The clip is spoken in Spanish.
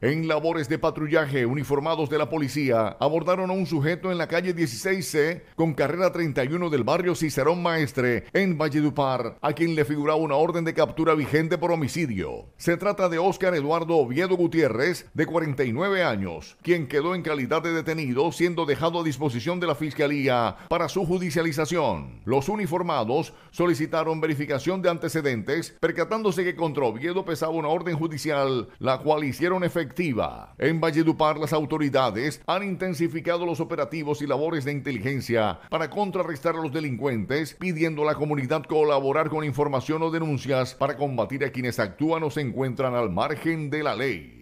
En labores de patrullaje, uniformados de la policía abordaron a un sujeto en la calle 16C con carrera 31 del barrio Cicerón Maestre en Valledupar, a quien le figuraba una orden de captura vigente por homicidio. Se trata de Óscar Eduardo Oviedo Gutiérrez, de 49 años, quien quedó en calidad de detenido siendo dejado a disposición de la Fiscalía para su judicialización. Los uniformados solicitaron verificación de antecedentes, percatándose que contra Oviedo pesaba una orden judicial, la cual hicieron en Valledupar, las autoridades han intensificado los operativos y labores de inteligencia para contrarrestar a los delincuentes, pidiendo a la comunidad colaborar con información o denuncias para combatir a quienes actúan o se encuentran al margen de la ley.